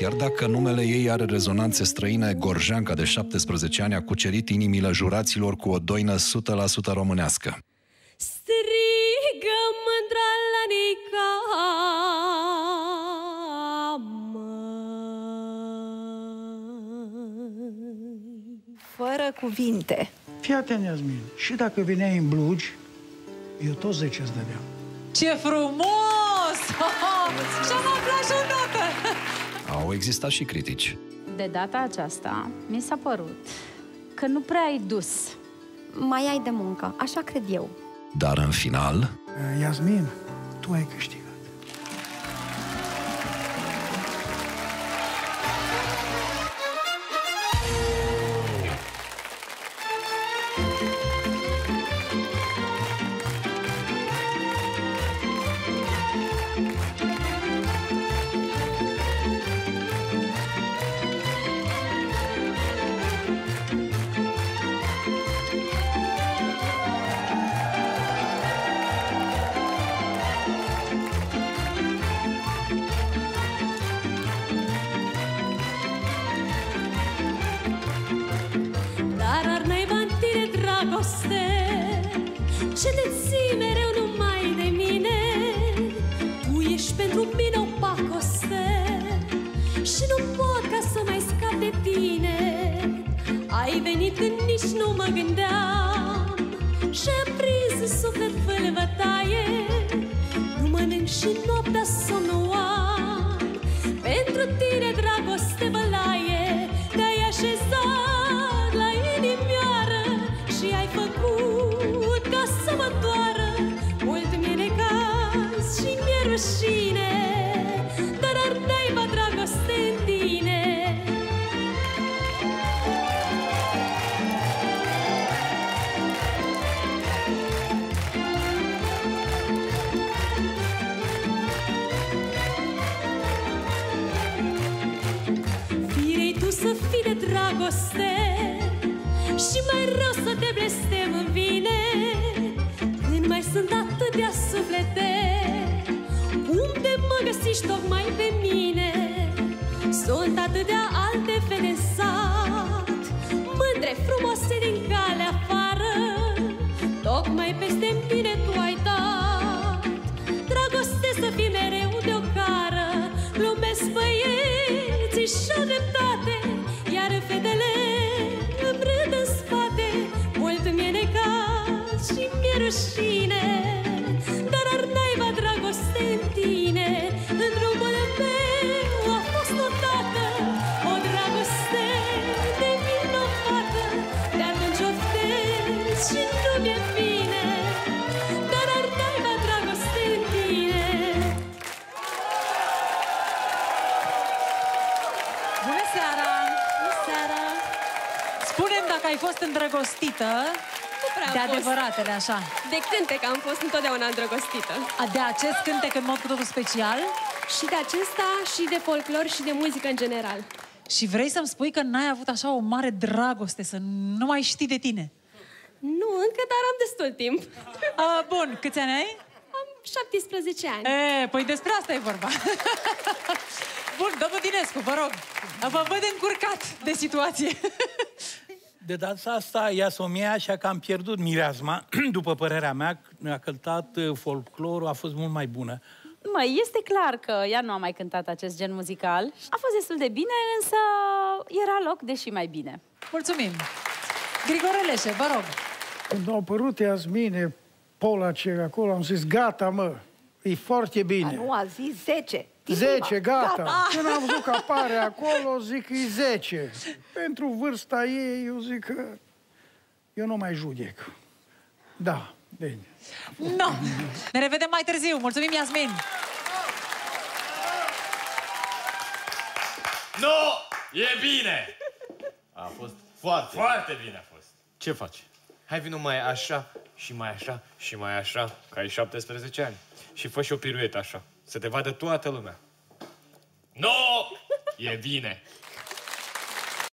Chiar dacă numele ei are rezonanțe străine, Gorjeanca de 17 ani a cucerit inimile juraților cu o doină 100% românească. Strigă mândra la Fără cuvinte. Fii atent, Iasmin. Și dacă veneai în blugi, eu tot 10 îți dădeam. Ce frumos! Și-am aflat și o notă! Au existat și critici. De data aceasta, mi s-a părut că nu prea ai dus. Mai ai de muncă, așa cred eu. Dar în final, Iasmin, tu ai câștigat. Ce te ții mereu numai de mine? Tu ești pentru mine o pacoste Și nu pot ca să mai scap de tine. Ai venit când nici nu mă gândeam Și ai aprins în suflet fără bătaie. Nu mănânc și noaptea somn rușine Dar ar naiba dragoste în tine. Firei tu să fii de dragoste Și mai rău să te blestem în vine. Când mai sunt atâtea suflete Unde mă găsiști tocmai pe mine. Sunt atâtea alte fete în sat Mândre, frumoase din cale afară Tocmai peste mine ai fost îndrăgostită Nu prea am de fost. adevăratele, așa. De cântec am fost întotdeauna îndrăgostită. A, De acest cântec în mod cu totul special Și de acesta, și de folclor, și de muzică în general. și vrei să-mi spui că n-ai avut așa o mare dragoste, să nu mai știi de tine. Nu, încă, dar am destul timp. A, bun, câți ani ai? Am 17 ani. E, păi despre asta e vorba. Bun, domnul Dinescu, vă rog. Vă văd încurcat de situație. De data asta, Iasomia, așa că am pierdut mireasma, după părerea mea, a cântat uh, folclorul, a fost mult mai bună. Măi, este clar că ea nu a mai cântat acest gen muzical. A fost destul de bine, însă era loc de și mai bine. Mulțumim. Grigoreleșe, vă rog. Când au apărut Iasmine, Polace, acolo, am zis, gata, mă, e foarte Dar bine. nu a zis 10. 10, gata. Când am văzut că apare acolo, zic că e 10. Pentru vârsta ei, eu zic că eu nu mai judec. Da, bine. No. Ne revedem mai târziu. Mulțumim, Iasmin. Nu! E bine! A fost foarte, foarte bine a fost. Ce faci? Hai vină mai așa și mai așa și mai așa, că ai 17 ani. Și fă și o piruetă așa, să te vadă toată lumea. Nu! E bine!